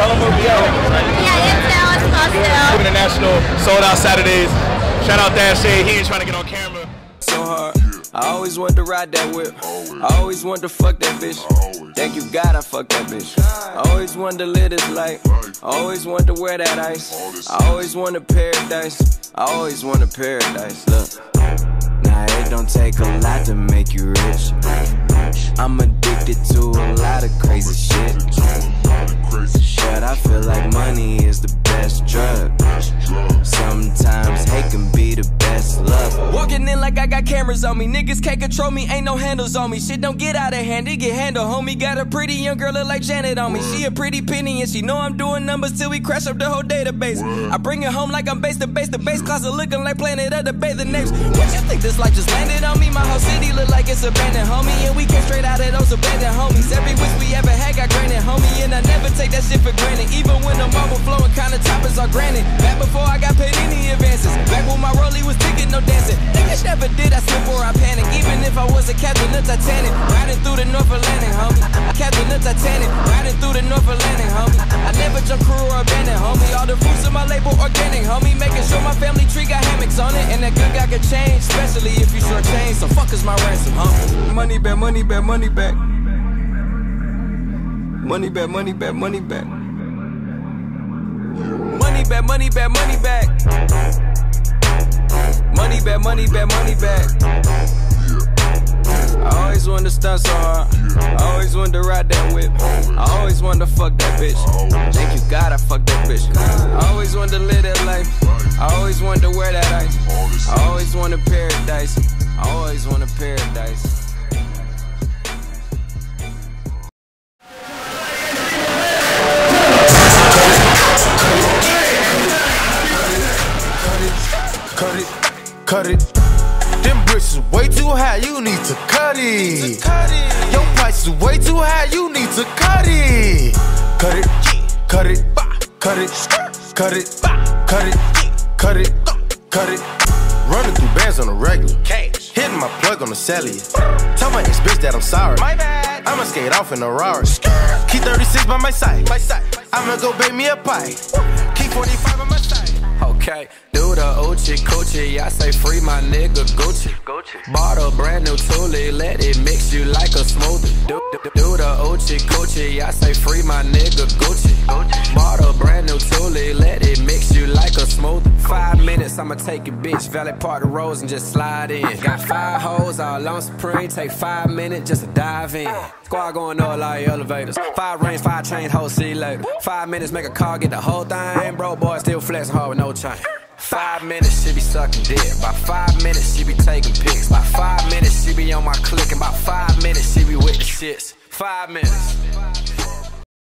Tell them where we at. Yeah, Intel is Scottsdale. International sold out Saturdays. Shout out Dash Shade. He ain't trying to get on camera. so hard. I always wanted to ride that whip. I always wanted to fuck that bitch. Thank you God I fuck that bitch. I always wanted to live this life. I always wanted to wear that ice. I always wanted paradise. I always wanted paradise. Look. Now it don't take a lot to make you rich. I'm addicted to a lot of crazy shit. Feel like money is the best drug. Sometimes hate can be the best love. Walking in like I got cameras on me. Niggas can't control me, ain't no handles on me. Shit don't get out of hand, it get handled. Homie got a pretty young girl look like Janet on me. She a pretty penny and she know I'm doing numbers till we crash up the whole database. I bring it home like I'm base to base. The base closet looking like Planet of the Bathing Apes. What you think this life just landed on me? My whole city look like it's abandoned, homie. And we came straight out of those abandoned homies. Every wish we ever had got granted, homie. And I never take that shit for granted. Kinda toppers are granted. Back before I got paid any advances. Back when my rollie was no dancing. Niggas never did, I slip or I panic. Even if I was a captain of Titanic. Riding through the North Atlantic, homie. Captain of Titanic. Riding through the North Atlantic, homie. I never jump crew or abandon, homie. All the fruits of my label organic, homie. Making sure my family tree got hammocks on it. And that good guy can change, especially if you short change. So fuck is my ransom, homie. Money back, money back, money back. Money back, money back, money back. Money back, money back, money back. Money back, money back, money back. I always wanted to stunt so hard. I always wanted to ride that whip. I always wanted to fuck that bitch. Thank you God I fucked that bitch. I always wanted to live that life. I always wanted to wear that ice. I always wanted paradise. I always wanted paradise. Them bricks is way too high, you need to cut it. Your price is way too high, you need to cut it. Cut it, cut it, cut it, cut it, cut it, cut it, cut it. Running through bands on the regular. Hitting my plug on the cellular. Tell my ex bitch that I'm sorry. My bad. I'ma skate off in a Rari. Key 36 by my side. I'ma go bake me a pie. Key 45 on my side. Okay, do the Uchi Coochie, I say free my nigga Gucci. Bought a brand new Thule, let it mix you like a smoothie. Do, do, do the Uchi Coochie, I say free my nigga Gucci. Bought a brand new Thule, let it mix you like a smoothie. Five minutes, I'ma take your bitch, valet park the roads and just slide in. Got five hoes all on Supreme, take five minutes just to dive in. Squad going up like elevators. Five rings, five chains, whole see later. Five minutes, make a car, get the whole thing. Bro, boy, still flexing hard Five minutes, she be sucking dick. By five minutes, she be taking pics. By five minutes, she be on my click. And by five minutes, she be with the shits. Five minutes.